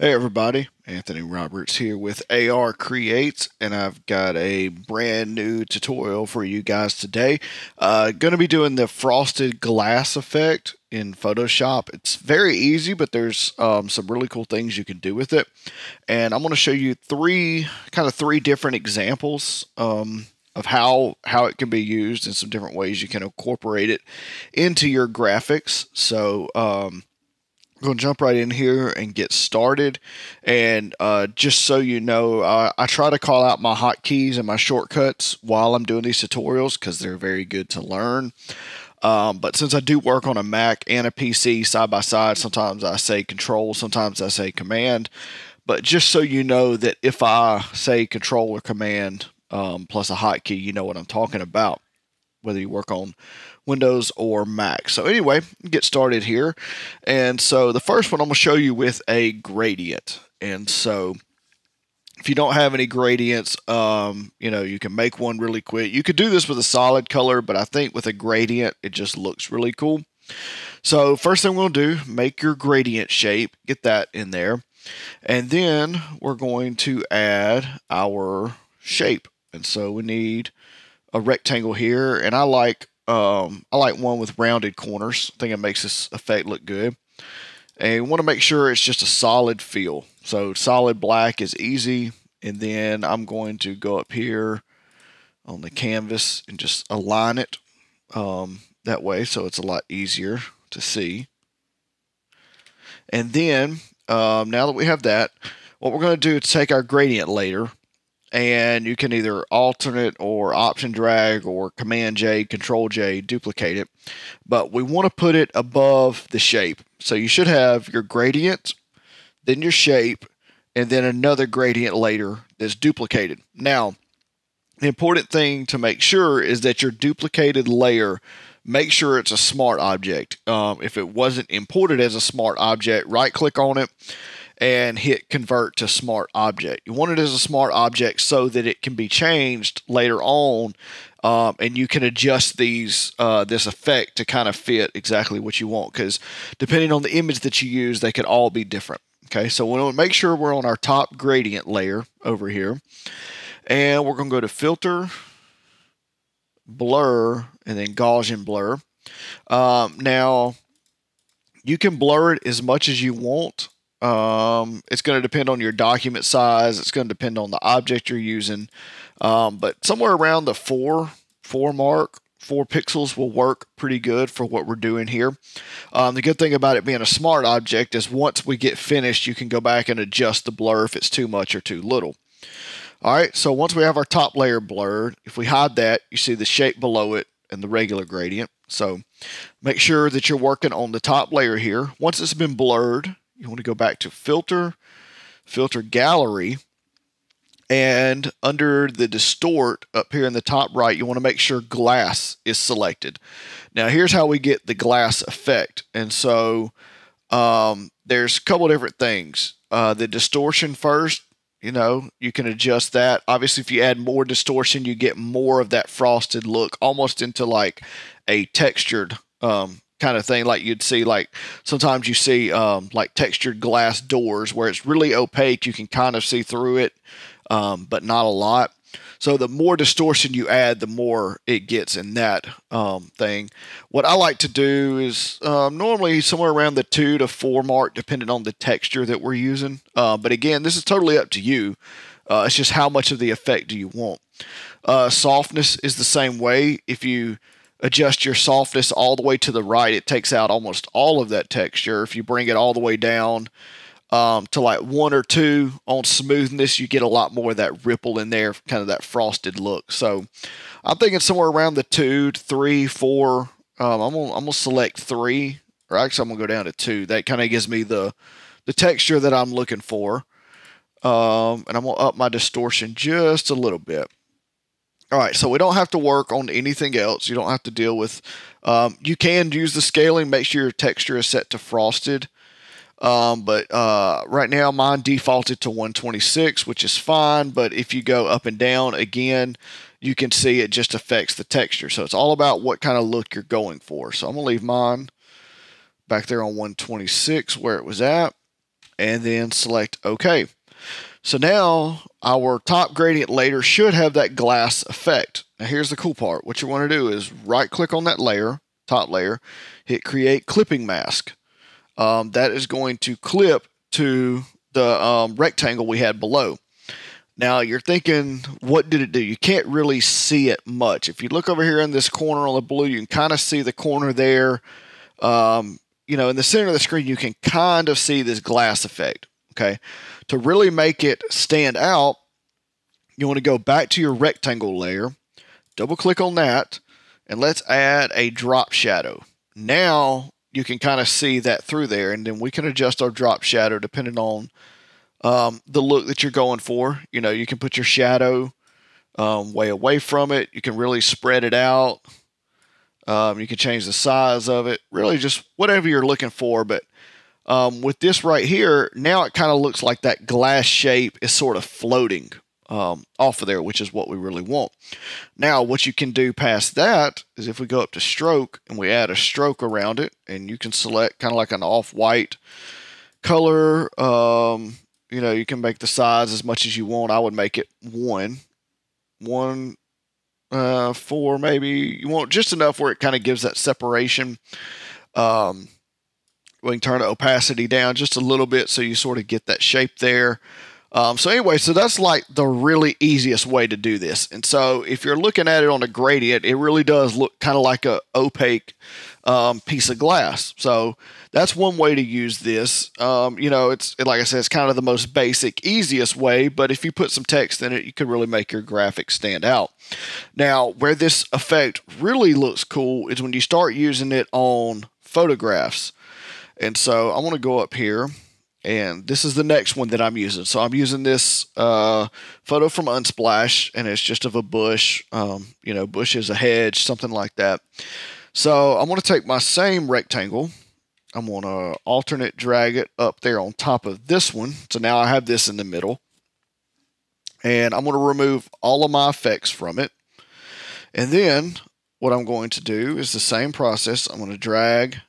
Hey everybody, Anthony Roberts here with AR Creates, and I've got a brand new tutorial for you guys today. Uh, going to be doing the frosted glass effect in Photoshop. It's very easy, but there's um, some really cool things you can do with it. And I'm going to show you three, kind of three different examples um, of how how it can be used and some different ways you can incorporate it into your graphics. So um, going to jump right in here and get started. And uh, just so you know, I try to call out my hotkeys and my shortcuts while I'm doing these tutorials because they're very good to learn. Um, but since I do work on a Mac and a PC side by side, sometimes I say control, sometimes I say command. But just so you know that if I say control or command um, plus a hotkey, you know what I'm talking about, whether you work on Windows or Mac. So anyway, get started here. And so the first one I'm going to show you with a gradient. And so if you don't have any gradients, um, you know, you can make one really quick. You could do this with a solid color, but I think with a gradient, it just looks really cool. So first thing we'll do, make your gradient shape, get that in there. And then we're going to add our shape. And so we need a rectangle here. And I like um, I like one with rounded corners. I think it makes this effect look good. And want to make sure it's just a solid feel. So solid black is easy. And then I'm going to go up here on the canvas and just align it um, that way so it's a lot easier to see. And then um, now that we have that, what we're going to do is take our gradient layer and you can either alternate or option drag or command J, control J, duplicate it. But we want to put it above the shape. So you should have your gradient, then your shape, and then another gradient later that's duplicated. Now, the important thing to make sure is that your duplicated layer make sure it's a smart object. Um, if it wasn't imported as a smart object, right click on it and hit convert to smart object. You want it as a smart object so that it can be changed later on um, and you can adjust these uh, this effect to kind of fit exactly what you want because depending on the image that you use they could all be different okay so we'll make sure we're on our top gradient layer over here and we're going to go to filter blur and then Gaussian blur um, now you can blur it as much as you want um, it's going to depend on your document size. It's going to depend on the object you're using. Um, but somewhere around the four four mark, four pixels will work pretty good for what we're doing here. Um, the good thing about it being a smart object is once we get finished, you can go back and adjust the blur if it's too much or too little. All right, so once we have our top layer blurred, if we hide that, you see the shape below it and the regular gradient. So make sure that you're working on the top layer here. Once it's been blurred, you want to go back to filter, filter gallery, and under the distort up here in the top right, you want to make sure glass is selected. Now here's how we get the glass effect. And so um, there's a couple different things. Uh, the distortion first, you know, you can adjust that. Obviously, if you add more distortion, you get more of that frosted look, almost into like a textured um, kind of thing. Like you'd see like sometimes you see um, like textured glass doors where it's really opaque. You can kind of see through it um, but not a lot. So the more distortion you add the more it gets in that um, thing. What i like to do is um, normally somewhere around the two to four mark depending on the texture that we're using. Uh, but again this is totally up to you. Uh, it's just how much of the effect do you want? Uh, softness is the same way. If you adjust your softness all the way to the right, it takes out almost all of that texture. If you bring it all the way down um, to like one or two on smoothness, you get a lot more of that ripple in there, kind of that frosted look. So I'm thinking somewhere around the two, three, four. Um, I'm gonna I'm gonna select three, or actually I'm gonna go down to two. That kind of gives me the the texture that I'm looking for. Um, and I'm gonna up my distortion just a little bit. All right, so we don't have to work on anything else. You don't have to deal with. Um, you can use the scaling. Make sure your texture is set to frosted. Um, but uh, right now mine defaulted to 126, which is fine. But if you go up and down again, you can see it just affects the texture. So it's all about what kind of look you're going for. So I'm gonna leave mine back there on 126 where it was at. and then select OK. So now our top gradient layer should have that glass effect. Now here's the cool part. What you want to do is right click on that layer, top layer, hit create clipping mask. Um, that is going to clip to the um, rectangle we had below. Now you're thinking, what did it do? You can't really see it much. If you look over here in this corner on the blue, you can kind of see the corner there. Um, you know, in the center of the screen, you can kind of see this glass effect. Okay. To really make it stand out, you want to go back to your rectangle layer, double click on that, and let's add a drop shadow. Now you can kind of see that through there, and then we can adjust our drop shadow depending on um, the look that you're going for. You know, you can put your shadow um, way away from it. You can really spread it out. Um, you can change the size of it. Really, just whatever you're looking for. But um, with this right here, now it kind of looks like that glass shape is sort of floating um, off of there, which is what we really want. Now, what you can do past that is if we go up to stroke and we add a stroke around it, and you can select kind of like an off-white color. Um, you know, you can make the size as much as you want. I would make it one, one, uh, four maybe. You want just enough where it kind of gives that separation. Um, we can turn the opacity down just a little bit so you sort of get that shape there. Um, so anyway, so that's like the really easiest way to do this. And so if you're looking at it on a gradient, it really does look kind of like a opaque um, piece of glass. So that's one way to use this. Um, you know, it's like I said, it's kind of the most basic, easiest way. But if you put some text in it, you can really make your graphic stand out. Now, where this effect really looks cool is when you start using it on photographs. And so I want to go up here and this is the next one that I'm using. So I'm using this uh, photo from Unsplash and it's just of a bush, um, you know, bush is a hedge, something like that. So I'm going to take my same rectangle. I'm going to alternate drag it up there on top of this one. So now I have this in the middle. And I'm going to remove all of my effects from it. And then what I'm going to do is the same process. I'm going to drag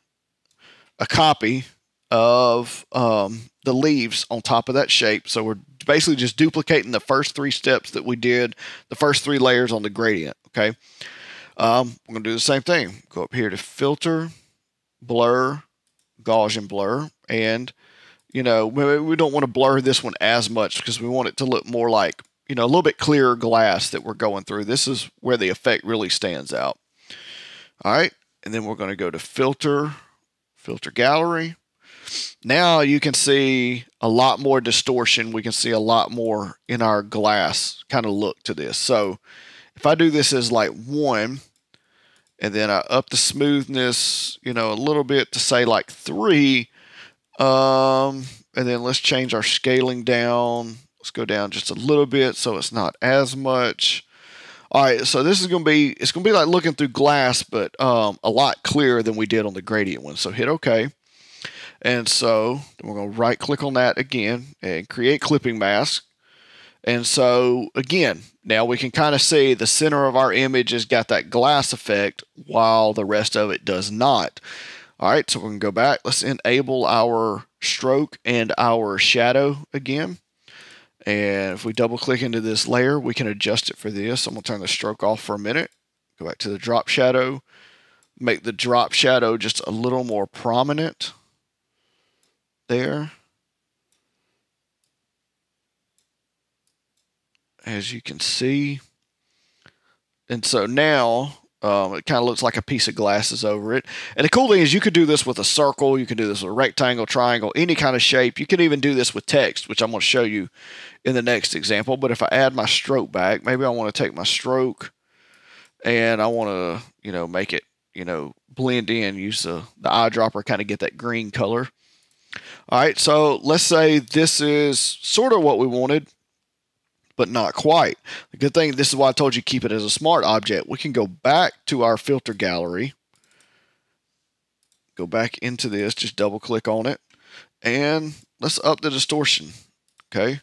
a copy of um, the leaves on top of that shape. So we're basically just duplicating the first three steps that we did, the first three layers on the gradient. Okay. Um, we're going to do the same thing. Go up here to filter, blur, Gaussian blur, and you know we, we don't want to blur this one as much because we want it to look more like you know a little bit clearer glass that we're going through. This is where the effect really stands out. All right, and then we're going to go to filter, filter gallery. Now you can see a lot more distortion. We can see a lot more in our glass kind of look to this. So if I do this as like one, and then I up the smoothness, you know, a little bit to say like three, um, and then let's change our scaling down. Let's go down just a little bit so it's not as much. All right, so this is going to be, it's going to be like looking through glass, but um, a lot clearer than we did on the gradient one. So hit OK. And so we're going to right click on that again and create clipping mask. And so again, now we can kind of see the center of our image has got that glass effect while the rest of it does not. All right, so we can go back. Let's enable our stroke and our shadow again. And if we double click into this layer, we can adjust it for this. I'm to turn the stroke off for a minute. Go back to the drop shadow. Make the drop shadow just a little more prominent there. As you can see. And so now um, it kind of looks like a piece of glasses over it. And the cool thing is you could do this with a circle, you can do this with a rectangle, triangle, any kind of shape. You can even do this with text, which I'm going to show you in the next example. But if I add my stroke back, maybe I want to take my stroke and I want to, you know, make it, you know, blend in, use the, the eyedropper, kind of get that green color. All right, so let's say this is sort of what we wanted, but not quite. The good thing, this is why I told you keep it as a smart object. We can go back to our filter gallery, go back into this, just double click on it, and let's up the distortion. Okay,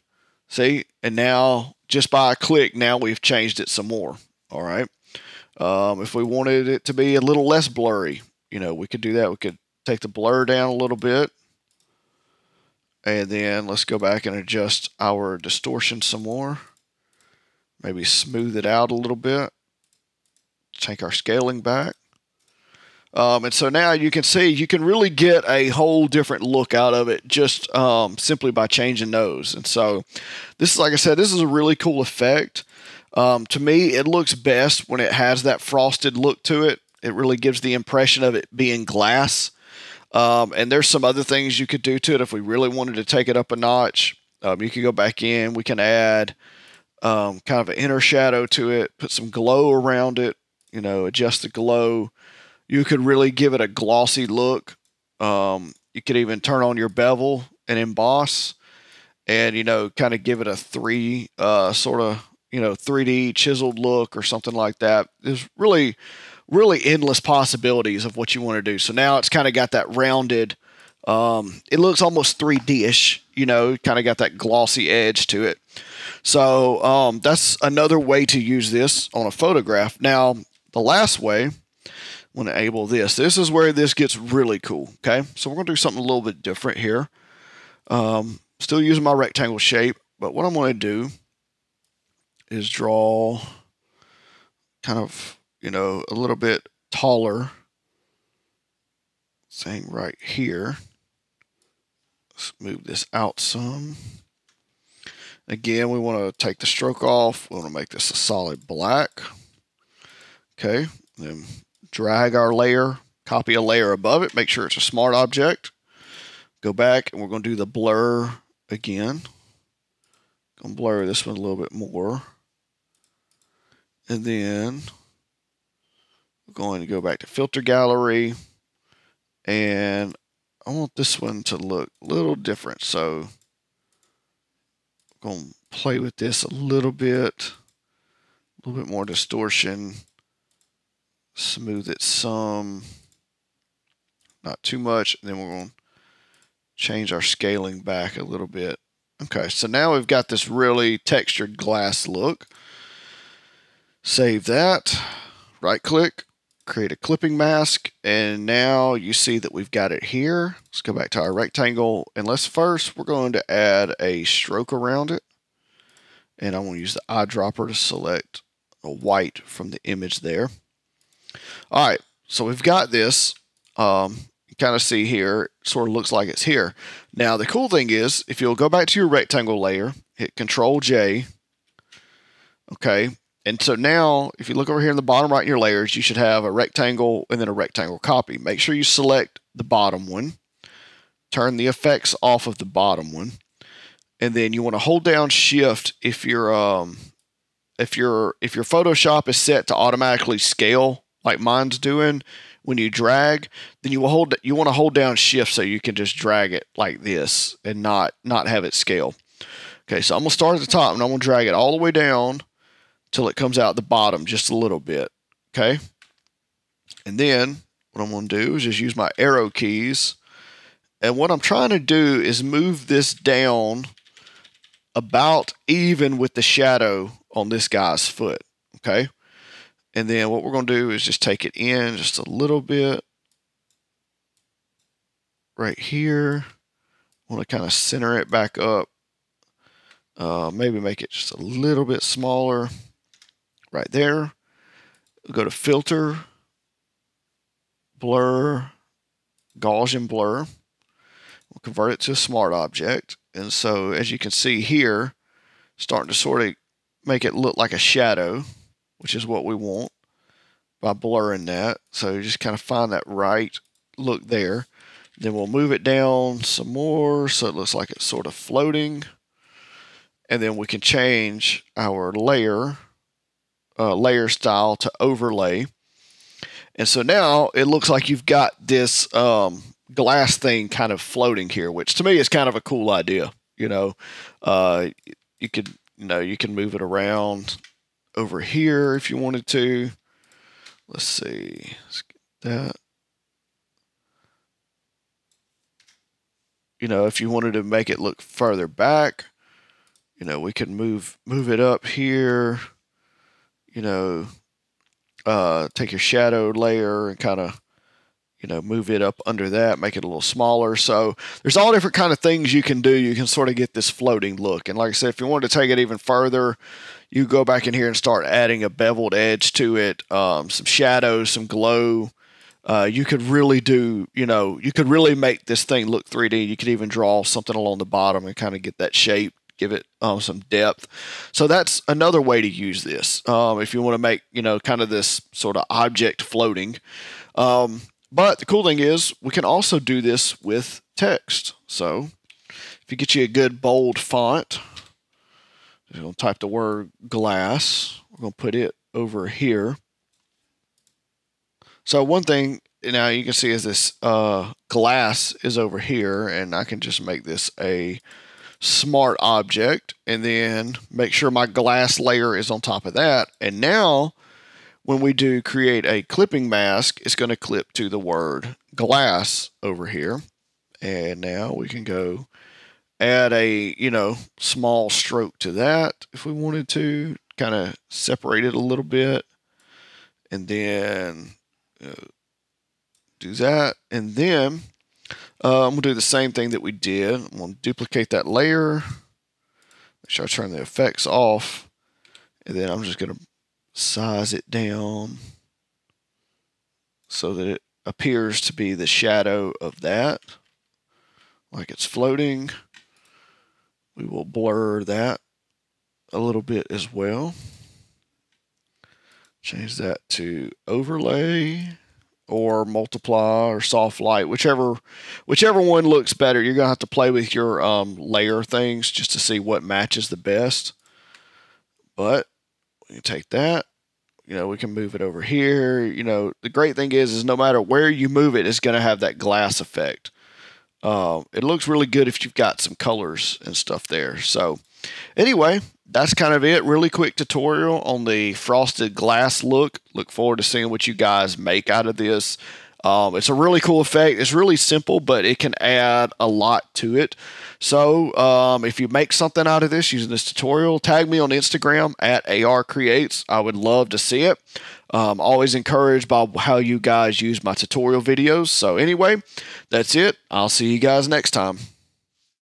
see, and now just by a click, now we've changed it some more. All right. Um, if we wanted it to be a little less blurry, you know, we could do that. We could take the blur down a little bit And then let's go back and adjust our distortion some more. Maybe smooth it out a little bit. Take our scaling back. Um, and so now you can see you can really get a whole different look out of it just um, simply by changing those. And so this is, like I said, this is a really cool effect. Um, to me, it looks best when it has that frosted look to it. It really gives the impression of it being glass. Um, and there's some other things you could do to it if we really wanted to take it up a notch. Um, you can go back in. We can add um, kind of an inner shadow to it, put some glow around it, you know, adjust the glow. You could really give it a glossy look. Um, you could even turn on your bevel and emboss and, you know, kind of give it a three uh, sort of, you know, 3D chiseled look or something like that. There's really, really endless possibilities of what you want to do. So now it's kind of got that rounded, um, it looks almost 3D ish, you know, kind of got that glossy edge to it. So um, that's another way to use this on a photograph. Now, the last way, want to enable this. This is where this gets really cool. Okay, so we're going to do something a little bit different here. Um, still using my rectangle shape, but what I'm going to do is draw kind of, you know, a little bit taller thing right here. Let's move this out some. Again, we want to take the stroke off. We want to make this a solid black. Okay, then drag our layer, copy a layer above it, make sure it's a smart object. Go back and we're going to do the blur again. Going to blur this one a little bit more. And then we're going to go back to filter gallery and I want this one to look a little different. So I'm going to play with this a little bit, a little bit more distortion smooth it some, not too much. And then we're going to change our scaling back a little bit. Okay, so now we've got this really textured glass look. Save that, right click, create a clipping mask, and now you see that we've got it here. Let's go back to our rectangle, and let's first, we're going to add a stroke around it. And I'm going to use the eyedropper to select a white from the image there. All right, so we've got this. Um, kind of see here, sort of looks like it's here. Now, the cool thing is, if you'll go back to your rectangle layer, hit Control J, okay, and so now, if you look over here in the bottom right in your layers, you should have a rectangle and then a rectangle copy. Make sure you select the bottom one, turn the effects off of the bottom one, and then you want to hold down Shift if your um, if your if your Photoshop is set to automatically scale like mine's doing, when you drag, then you will hold you want to hold down shift so you can just drag it like this and not not have it scale. Okay, so I'm gonna start at the top and I'm gonna drag it all the way down till it comes out the bottom just a little bit. Okay. And then what I'm gonna do is just use my arrow keys. And what I'm trying to do is move this down about even with the shadow on this guy's foot. Okay. And then what we're going to do is just take it in just a little bit right here. want to kind of center it back up. Uh, maybe make it just a little bit smaller right there. Go to filter, blur, Gaussian blur. We'll convert it to a smart object. And so as you can see here, starting to sort of make it look like a shadow which is what we want by blurring that. So just kind of find that right look there. Then we'll move it down some more so it looks like it's sort of floating. And then we can change our layer, uh, layer style to overlay. And so now it looks like you've got this um, glass thing kind of floating here, which to me is kind of a cool idea. You know, uh, you could, you know, you can move it around over here if you wanted to. Let's see. Let's get that. You know, if you wanted to make it look further back, you know, we could move move it up here. You know, uh, take your shadow layer and kind of, you know, move it up under that, make it a little smaller. So there's all different kind of things you can do. You can sort of get this floating look. And like I said, if you wanted to take it even further, you go back in here and start adding a beveled edge to it, um, some shadows, some glow. Uh, you could really do, you know, you could really make this thing look 3D. You could even draw something along the bottom and kind of get that shape, give it um, some depth. So that's another way to use this. Um, if you want to make, you know, kind of this sort of object floating. Um, but the cool thing is we can also do this with text. So if you get you a good bold font, going to type the word glass. We're going to put it over here. So one thing now you can see is this uh, glass is over here, and I can just make this a smart object and then make sure my glass layer is on top of that. And now when we do create a clipping mask, it's going to clip to the word glass over here. And now we can go add a, you know, small stroke to that if we wanted to, kind of separate it a little bit. And then uh, do that. And then uh, I'm going to do the same thing that we did. I'm going to duplicate that layer. Make sure I turn the effects off. And then I'm just going to size it down so that it appears to be the shadow of that, like it's floating. We will blur that a little bit as well. Change that to overlay or multiply or soft light, whichever whichever one looks better. You're gonna have to play with your um, layer things just to see what matches the best. But we can take that. You know, we can move it over here. You know, the great thing is, is no matter where you move it, it's to have that glass effect. Um, it looks really good if you've got some colors and stuff there. So, anyway, that's kind of it. Really quick tutorial on the frosted glass look. Look forward to seeing what you guys make out of this. Um, it's a really cool effect. It's really simple, but it can add a lot to it. So um, if you make something out of this using this tutorial, tag me on Instagram at AR Creates. I would love to see it. Um, always encouraged by how you guys use my tutorial videos. So anyway, that's it. I'll see you guys next time.